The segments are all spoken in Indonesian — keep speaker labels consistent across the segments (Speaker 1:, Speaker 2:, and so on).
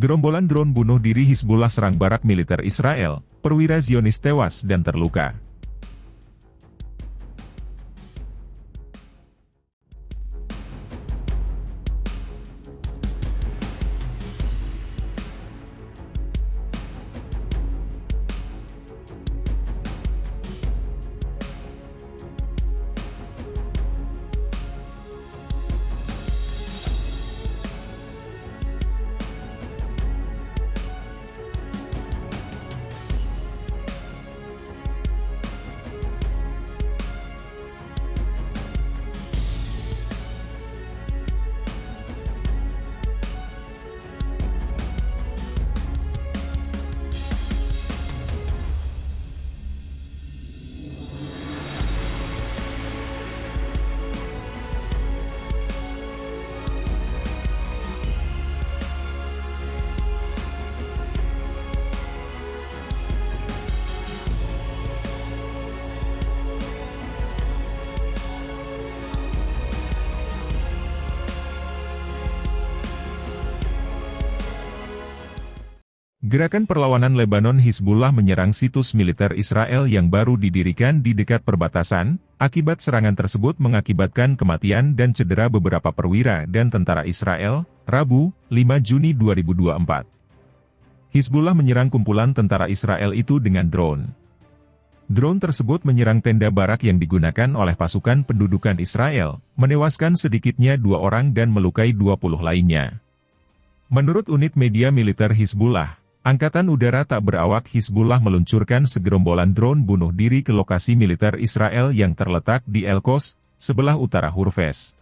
Speaker 1: Gerombolan drone bunuh diri Hizbullah serang barak militer Israel, perwira Zionis tewas dan terluka. Gerakan perlawanan Lebanon Hizbullah menyerang situs militer Israel yang baru didirikan di dekat perbatasan, akibat serangan tersebut mengakibatkan kematian dan cedera beberapa perwira dan tentara Israel, Rabu, 5 Juni 2024. Hizbullah menyerang kumpulan tentara Israel itu dengan drone. Drone tersebut menyerang tenda barak yang digunakan oleh pasukan pendudukan Israel, menewaskan sedikitnya dua orang dan melukai 20 lainnya. Menurut unit media militer Hizbullah, Angkatan Udara tak berawak Hizbullah meluncurkan segerombolan drone bunuh diri ke lokasi militer Israel yang terletak di Elkos, sebelah utara Hurves.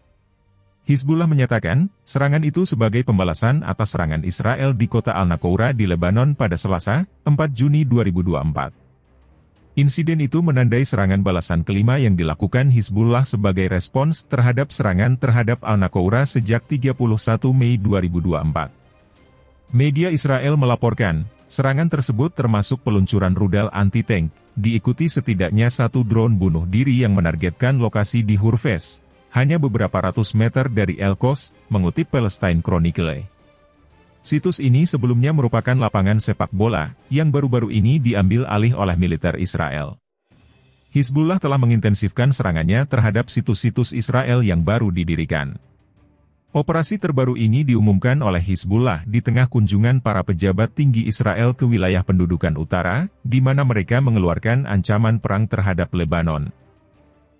Speaker 1: Hizbullah menyatakan, serangan itu sebagai pembalasan atas serangan Israel di kota Al-Nakoura di Lebanon pada Selasa, 4 Juni 2024. Insiden itu menandai serangan balasan kelima yang dilakukan Hizbullah sebagai respons terhadap serangan terhadap Al-Nakoura sejak 31 Mei 2024. Media Israel melaporkan, serangan tersebut termasuk peluncuran rudal anti-tank, diikuti setidaknya satu drone bunuh diri yang menargetkan lokasi di Hurves, hanya beberapa ratus meter dari Elkos, mengutip Palestine Chronicle. Situs ini sebelumnya merupakan lapangan sepak bola, yang baru-baru ini diambil alih oleh militer Israel. Hizbullah telah mengintensifkan serangannya terhadap situs-situs Israel yang baru didirikan. Operasi terbaru ini diumumkan oleh Hizbullah di tengah kunjungan para pejabat tinggi Israel ke wilayah pendudukan utara, di mana mereka mengeluarkan ancaman perang terhadap Lebanon.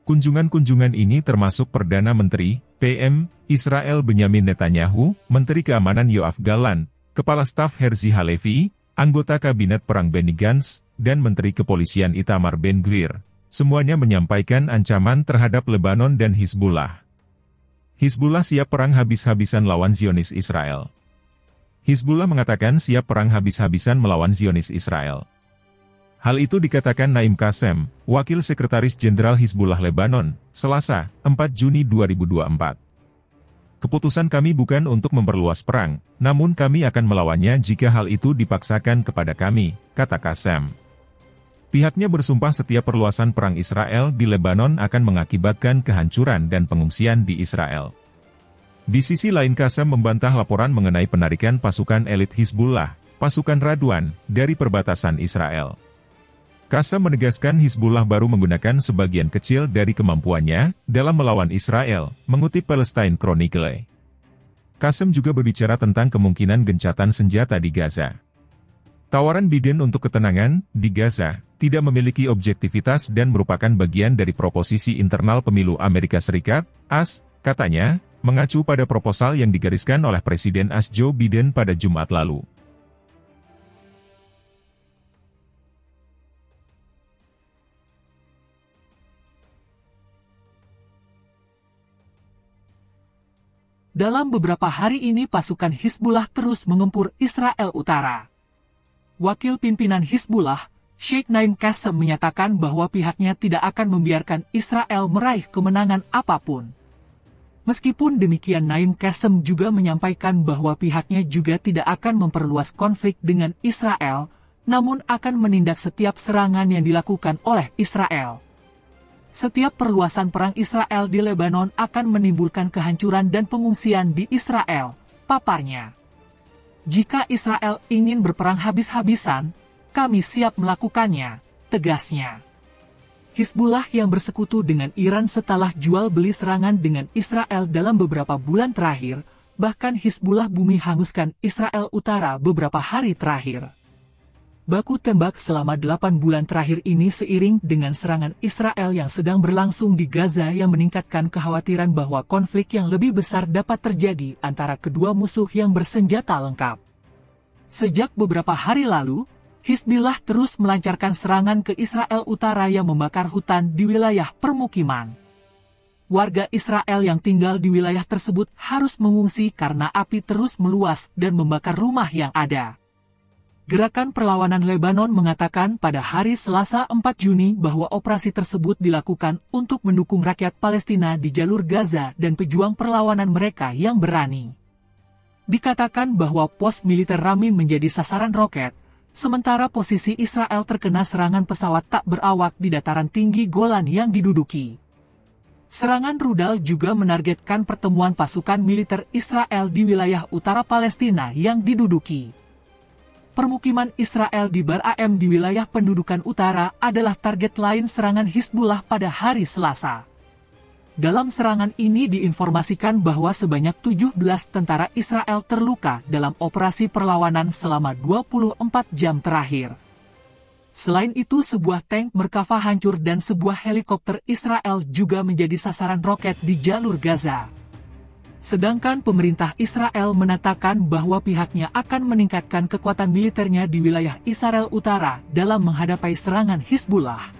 Speaker 1: Kunjungan-kunjungan ini termasuk Perdana Menteri, PM, Israel Benyamin Netanyahu, Menteri Keamanan Yoav Galan, Kepala Staf Herzi Halevi, anggota Kabinet Perang Benny Gantz, dan Menteri Kepolisian Itamar Ben-Gvir. Semuanya menyampaikan ancaman terhadap Lebanon dan Hizbullah. Hizbullah siap perang habis-habisan lawan Zionis Israel. Hizbullah mengatakan siap perang habis-habisan melawan Zionis Israel. Hal itu dikatakan Naim Kasem, Wakil Sekretaris Jenderal Hizbullah Lebanon, Selasa, 4 Juni 2024. Keputusan kami bukan untuk memperluas perang, namun kami akan melawannya jika hal itu dipaksakan kepada kami, kata Kasem. Pihaknya bersumpah setiap perluasan perang Israel di Lebanon akan mengakibatkan kehancuran dan pengungsian di Israel. Di sisi lain Kasem membantah laporan mengenai penarikan pasukan elit Hizbullah, pasukan Radwan, dari perbatasan Israel. Kasem menegaskan Hizbullah baru menggunakan sebagian kecil dari kemampuannya dalam melawan Israel, mengutip Palestine Chronicle. Kasem juga berbicara tentang kemungkinan gencatan senjata di Gaza. Tawaran Biden untuk ketenangan di Gaza tidak memiliki objektivitas dan merupakan bagian dari proposisi internal pemilu Amerika Serikat, AS, katanya, mengacu pada proposal yang digariskan oleh Presiden AS Joe Biden pada Jumat lalu.
Speaker 2: Dalam beberapa hari ini pasukan Hizbullah terus mengempur Israel Utara. Wakil pimpinan Hizbullah, Sheikh Naim Qassem menyatakan bahwa pihaknya tidak akan membiarkan Israel meraih kemenangan apa pun. Meskipun demikian Naim Qassem juga menyampaikan bahwa pihaknya juga tidak akan memperluas konflik dengan Israel, namun akan menindak setiap serangan yang dilakukan oleh Israel. Setiap perluasan perang Israel di Lebanon akan menimbulkan kehancuran dan pengungsian di Israel, paparnya. Jika Israel ingin berperang habis-habisan, kami siap melakukannya, tegasnya. Hizbullah yang bersekutu dengan Iran setelah jual beli serangan dengan Israel dalam beberapa bulan terakhir, bahkan Hizbullah bumi hanguskan Israel Utara beberapa hari terakhir. Baku tembak selama 8 bulan terakhir ini seiring dengan serangan Israel yang sedang berlangsung di Gaza yang meningkatkan kekhawatiran bahwa konflik yang lebih besar dapat terjadi antara kedua musuh yang bersenjata lengkap. Sejak beberapa hari lalu, Hizbullah terus melancarkan serangan ke Israel Utara yang membakar hutan di wilayah permukiman. Warga Israel yang tinggal di wilayah tersebut harus mengungsi karena api terus meluas dan membakar rumah yang ada. Gerakan Perlawanan Lebanon mengatakan pada hari Selasa 4 Juni bahwa operasi tersebut dilakukan untuk mendukung rakyat Palestina di jalur Gaza dan pejuang perlawanan mereka yang berani. Dikatakan bahwa pos militer Ramin menjadi sasaran roket, sementara posisi Israel terkena serangan pesawat tak berawak di dataran tinggi Golan yang diduduki. Serangan rudal juga menargetkan pertemuan pasukan militer Israel di wilayah utara Palestina yang diduduki. Permukiman Israel di Bar Am di wilayah pendudukan utara adalah target lain serangan Hizbullah pada hari Selasa. Dalam serangan ini diinformasikan bahwa sebanyak 17 tentara Israel terluka dalam operasi perlawanan selama 24 jam terakhir. Selain itu sebuah tank Merkava hancur dan sebuah helikopter Israel juga menjadi sasaran roket di jalur Gaza. Sedangkan pemerintah Israel menatakan bahwa pihaknya akan meningkatkan kekuatan militernya di wilayah Israel Utara dalam menghadapi serangan Hizbullah.